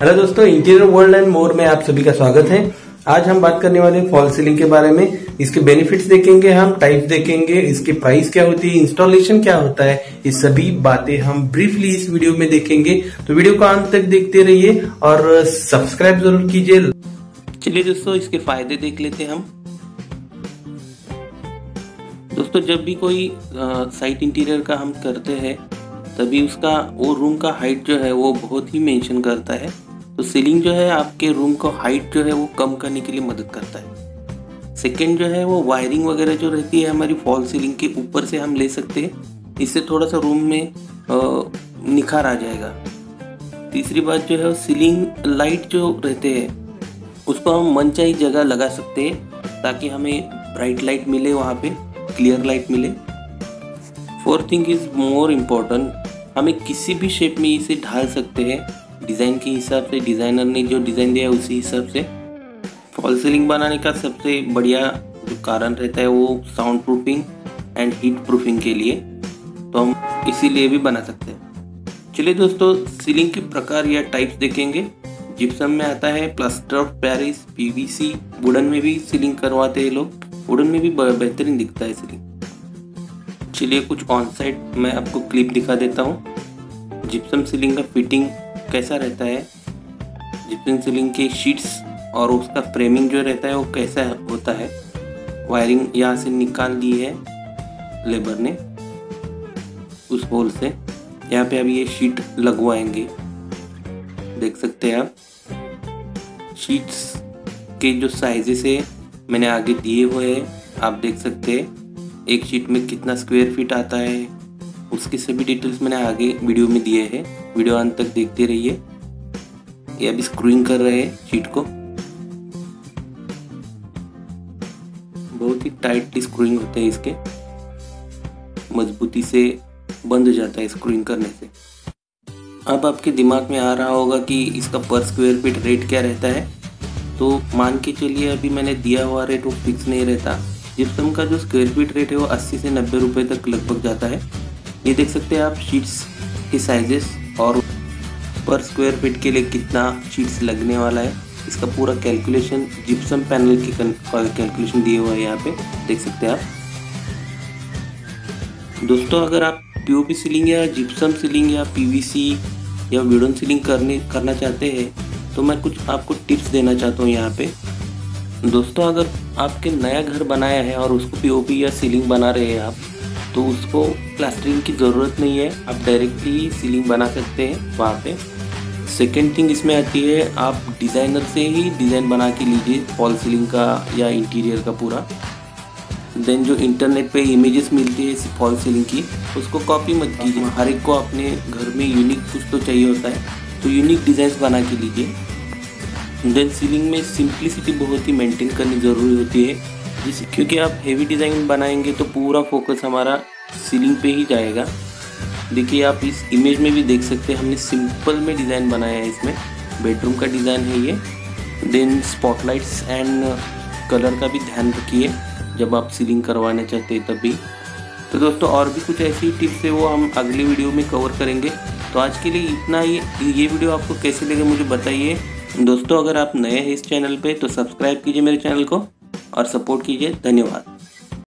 Hello दोस्तों interior world and more में आप सभी का स्वागत है। आज हम बात करने वाले हैं फॉल सीलिंग के बारे में। इसके बेनिफिट्स देखेंगे हम टाइप्स देखेंगे, इसकी प्राइस क्या होती है इंस्टॉलेशन क्या होता है, ये सभी बातें हम ब्रीफली इस वीडियो में देखेंगे। तो वीडियो को अंत तक देखते रहिए और सब्सक्राइब ज़रूर कीजिए। चलिए दोस्तों, इसके फ़ायदे देख लेते हैं हम। दोस्तों, जब भी कोई साइट इंटीरियर का हम करते हैं, तभी उसका, वो रूम का हाइट जो है, वो बहुत ही मेंशन करता है। तो सीलिंग जो है आपके रूम को हाइट जो है वो कम करने के लिए मदद करता है। सेकेंड जो है वो वायरिंग वगैरह जो रहती है हमारी फॉल सीलिंग के ऊपर से हम ले सकते हैं। इससे थोड़ा सा रूम में निखार आ जाएगा। तीसरी बात जो है सीलिंग लाइट जो रहते हैं, उसको हम मन चाहिए जगह लगा सकते हैं ताकि हमें ब्राइट लाइट मिले वहाँ पे क्लियर लाइट मिले। Fourth thing is more important हमें किसी भी शेप में इसे ढाल सकते हैं। डिज़ाइन के हिसाब से, डिज़ाइनर ने जो डिज़ाइन दिया है उसी हिसाब से। फॉल सीलिंग बनाने का सबसे बढ़िया जो कारण रहता है वो sound proofing and heat proofing के लिए। तो हम इसीलिए भी बना सकते हैं। चलिए दोस्तों सीलिंग के प्रकार या टाइप्स देखेंगे। जिप्सम में आता है plaster of Paris PVC wooden में भी सीलिंग करवाते हैं लोग। वुडन में भी बेहतरीन दिखता है सीलिंग चलिए कुछ ऑन साइड मैं आपको क्लिप दिखा देता हूँ। जिप्सम सीलिंग का फिटिंग कैसा रहता है? जिप्सम सीलिंग के शीट्स और उसका फ्रेमिंग जो रहता है, वो कैसा होता है? वायरिंग यहाँ से निकाल दी है लेबर ने उस होल से। यहाँ पे अभी ये शीट लगवाएँगे। देख सकते हैं आप। शीट्स के जो साइजेस है, मैंने आगे दिए हुए हैं। आप देख सकते हैं, एक शीट में कितना स्क्वायर फीट आता है। उसके सभी डिटेल्स मैंने आगे वीडियो में दिए हैं। वीडियो अंत तक देखते रहिए। ये अभी स्क्रूइंग कर रहे हैं शीट को। बहुत ही टाइटली स्क्रूइंग होते हैं इसके। मजबूती से बंद हो जाता है स्क्रूइंग करने से। अब आपके दिमाग में आ रहा होगा कि इसका पर स्क्वायर फीट रेट क्या रहता है। तो मान के चलिए, अभी मैंने दिया हुआ रेट वो फिक्स नहीं रहता। जिप्सम का जो स्क्वायर फीट रेट है वो 80 से 90 रुपए तक लगभग जाता है। ये देख सकते हैं आप शीट्स के साइजेस और पर स्क्वायर फीट के लिए कितना शीट्स लगने वाला है। इसका पूरा कैलकुलेशन जिप्सम पैनल की कैलकुलेशन दिए हुआ है यहाँ पे, देख सकते हैं आप। दोस्तों, अगर आप पीओपी सीलिंग या जिप्सम सीलिंग या पीवीसी या विडोन सीलिंग करने, करना चाहते हैं तो मैं कुछ आपको टिप्स देना चाहता हूँ यहाँ पे। दोस्तों, अगर आपके नया घर बनाया है और उसको पीओपी या सीलिंग बना रहे हैं आप तो उसको प्लास्टरिंग की ज़रूरत नहीं है। आप डायरेक्टली सीलिंग बना सकते हैं वहाँ पे। सेकेंड थिंग इसमें आती है आप डिज़ाइनर से ही डिज़ाइन बना के लीजिए फॉल सीलिंग का या इंटीरियर का पूरा। देन जो इंटरनेट पे इमेजेस मिलती है फॉल सीलिंग की उसको कॉपी मत कीजिए। हर एक को अपने घर में यूनिक कुछ तो चाहिए होता है तो यूनिक डिज़ाइन बना के लीजिए। देन सीलिंग में सिंप्लिसिटी बहुत ही मेंटेन करनी ज़रूरी होती है। जिस क्योंकि आप हेवी डिज़ाइन बनाएँगे तो पूरा फोकस हमारा सीलिंग पे ही जाएगा। देखिए, आप इस इमेज में भी देख सकते हैं, हमने सिंपल में डिज़ाइन बनाया है इसमें। बेडरूम का डिज़ाइन है ये। देन स्पॉटलाइट्स एंड कलर का भी ध्यान रखिए, जब आप सीलिंग करवाना चाहते हैं तभी। तो दोस्तों, और भी कुछ ऐसी टिप्स है, वो हम अगले वीडियो में कवर करेंगे। तो आज के लिए इतना ही। ये वीडियो आपको कैसे लगे मुझे बताइए। दोस्तों, अगर आप नए हैं इस चैनल पे तो सब्सक्राइब कीजिए मेरे चैनल को। और सपोर्ट कीजिए। धन्यवाद।